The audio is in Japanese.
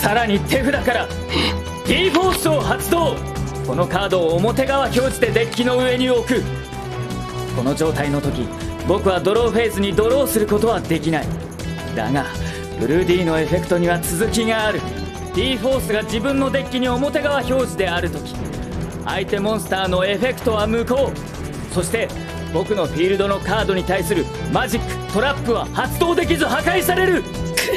さらに手札から D フォースを発動。このカードを表側表示でデッキの上に置く。この状態の時僕はドローフェーズにドローすることはできない。だがブルーデ D のエフェクトには続きがある。D フォースが自分のデッキに表側表示である時相手モンスターのエフェクトは無効。そして僕のフィールドのカードに対するマジックトラップは発動できず破壊される。